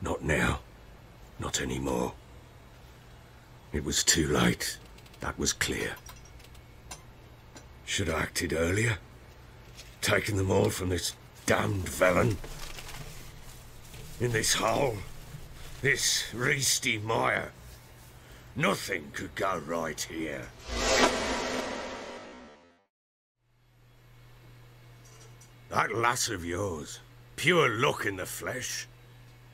Not now. Not anymore. It was too late. That was clear. Should have acted earlier. Taken them all from this damned villain. In this hole. This Reesty mire. Nothing could go right here. That lass of yours. Pure luck in the flesh.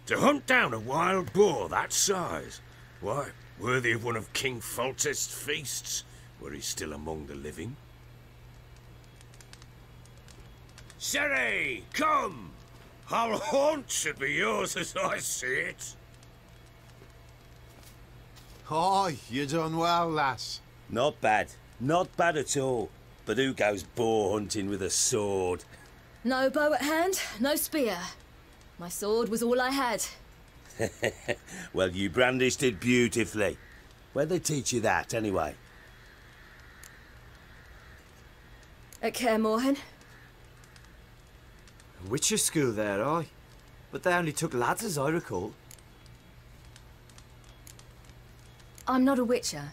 To hunt down a wild boar that size. Why, worthy of one of King Foltest's feasts, were he still among the living. Sherry, come! Our haunt should be yours as I see it. Oh, you done well, lass. Not bad. Not bad at all. But who goes boar hunting with a sword? No bow at hand, no spear. My sword was all I had. well, you brandished it beautifully. Where'd they teach you that, anyway? At Kaer Morhen. Witcher school there, aye. But they only took lads, as I recall. I'm not a witcher.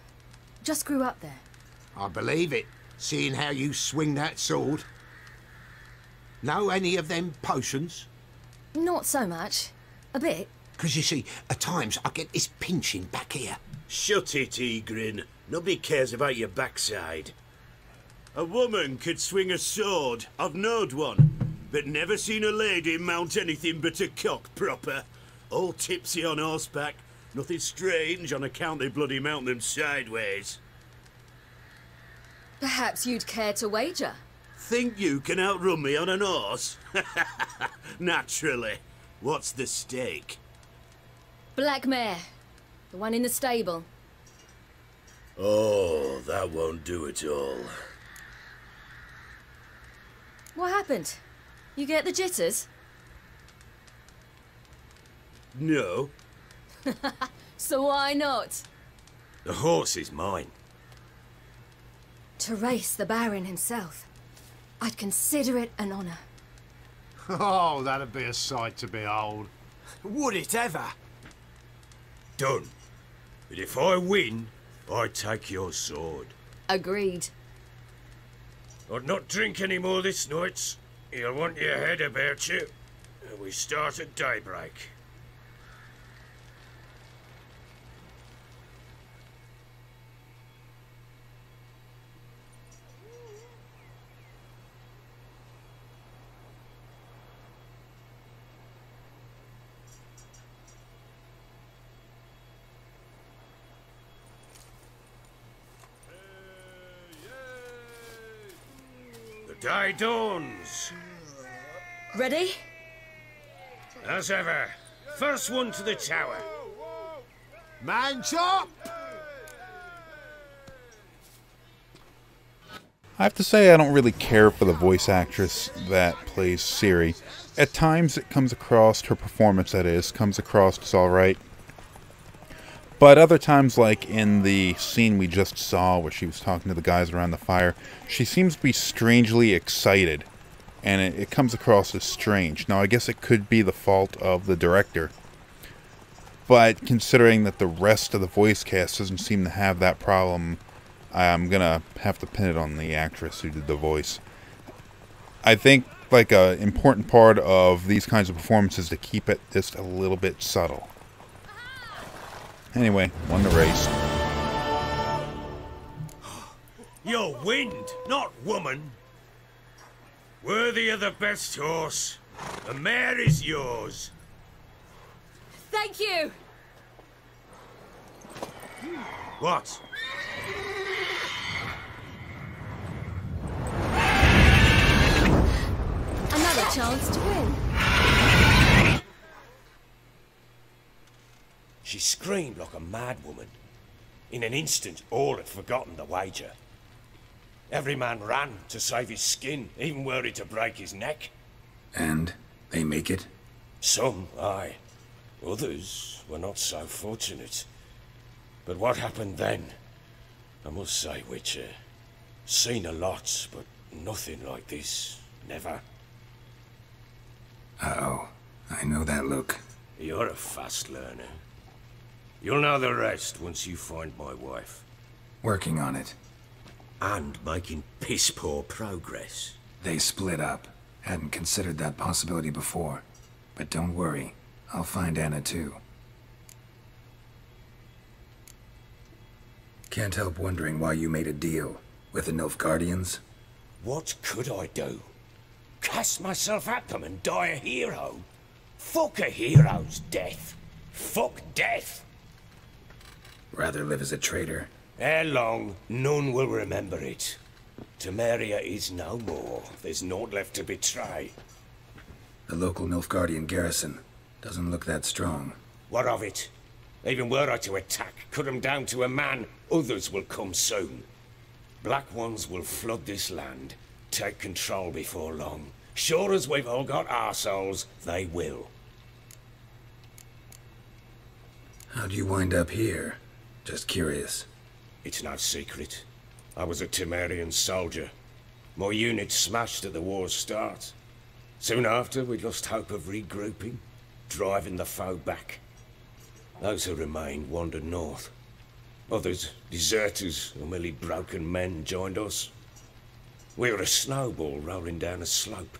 Just grew up there. I believe it, seeing how you swing that sword. Know any of them potions? Not so much. A bit. Because you see, at times I get this pinching back here. Shut it, Egrin. Nobody cares about your backside. A woman could swing a sword. I've knowed one. But never seen a lady mount anything but a cock proper. All tipsy on horseback. Nothing strange on account they bloody mount them sideways. Perhaps you'd care to wager? Think you can outrun me on an horse? Naturally. What's the stake? Black mare. The one in the stable. Oh, that won't do at all. What happened? You get the jitters? No. So why not? The horse is mine. To race the Baron himself. I'd consider it an honour. Oh, that'd be a sight to behold. Would it ever? Done. But if I win, I take your sword. Agreed. I'd not drink any more this night. You'll want your head about you. And we start at daybreak. The dawns. Ready? As ever. First one to the tower. Man chop! I have to say, I don't really care for the voice actress that plays Ciri. At times, it comes across, her performance that is, comes across as alright. But other times, like in the scene we just saw where she was talking to the guys around the fire, she seems to be strangely excited. And it, it comes across as strange. Now, I guess it could be the fault of the director. But considering that the rest of the voice cast doesn't seem to have that problem, I'm gonna have to pin it on the actress who did the voice. I think like an important part of these kinds of performances to keep it just a little bit subtle. Anyway, won the race. You're wind, not woman. Worthy of the best horse. The mare is yours. Thank you! What? Another chance to win. She screamed like a mad woman. In an instant, all had forgotten the wager. Every man ran to save his skin, even were it to break his neck. And they make it? Some, aye. Others were not so fortunate. But what happened then? I must say, Witcher, seen a lot, but nothing like this. Never. Uh-oh. I know that look. You're a fast learner. You'll know the rest once you find my wife. Working on it. And making piss poor progress. They split up. Hadn't considered that possibility before. But don't worry. I'll find Anna too. Can't help wondering why you made a deal with the Nilfgaardians. What could I do? Cast myself at them and die a hero? Fuck a hero's death. Fuck death. Rather live as a traitor. Ere long, none will remember it. Temeria is no more. There's naught left to betray. The local Nilfgaardian garrison doesn't look that strong. What of it? Even were I to attack, cut 'em down to a man, others will come soon. Black ones will flood this land, take control before long. Sure as we've all got arseholes, they will. How do you wind up here? Just curious. It's no secret. I was a Temerian soldier. My unit smashed at the war's start. Soon after, we lost hope of regrouping, driving the foe back. Those who remained wandered north. Others, deserters or merely broken men, joined us. We were a snowball rolling down a slope.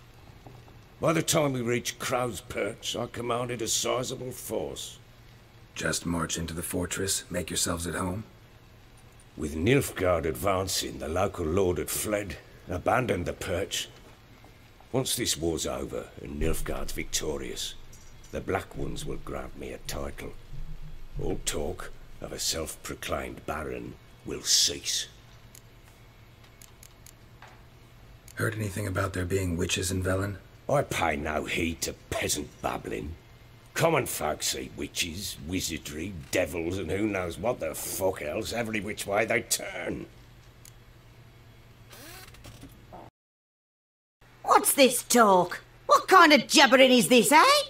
By the time we reached Crow's Perch, I commanded a sizable force. Just march into the fortress, make yourselves at home? With Nilfgaard advancing, the local lord had fled, abandoned the perch. Once this war's over and Nilfgaard's victorious, the Black Ones will grant me a title. All talk of a self-proclaimed baron will cease. Heard anything about there being witches in Velen? I pay no heed to peasant babbling. Common folk see witches, wizardry, devils, and who knows what the fuck else every which way they turn. What's this talk? What kind of jabbering is this, eh?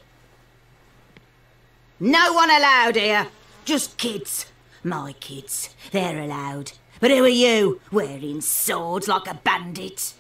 No one allowed here. Just kids. My kids. They're allowed. But who are you, wearing swords like a bandit?